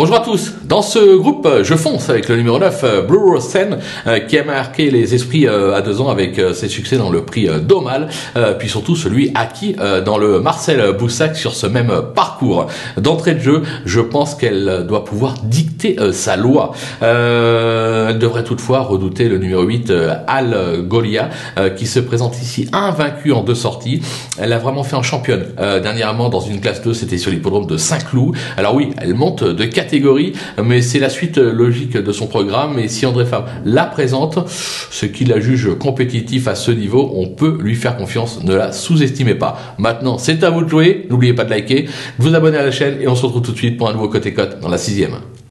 Bonjour à tous. Dans ce groupe, je fonce avec le numéro 9, Blue Rose qui a marqué les esprits à deux ans avec ses succès dans le prix Domal, puis surtout celui acquis dans le Marcel Boussac sur ce même parcours. D'entrée de jeu, je pense qu'elle doit pouvoir dicter sa loi. Elle devrait toutefois redouter le numéro 8, Al Golia, qui se présente ici invaincue en deux sorties. Elle a vraiment fait un championne. dernièrement, dans une classe 2, c'était sur l'hippodrome de Saint-Cloud. Alors oui, elle monte de mais c'est la suite logique de son programme. Et si André Fabre la présente, ce qui la juge compétitif à ce niveau, on peut lui faire confiance. Ne la sous-estimez pas. Maintenant, c'est à vous de jouer. N'oubliez pas de liker, de vous abonner à la chaîne et on se retrouve tout de suite pour un nouveau côté cote dans la sixième.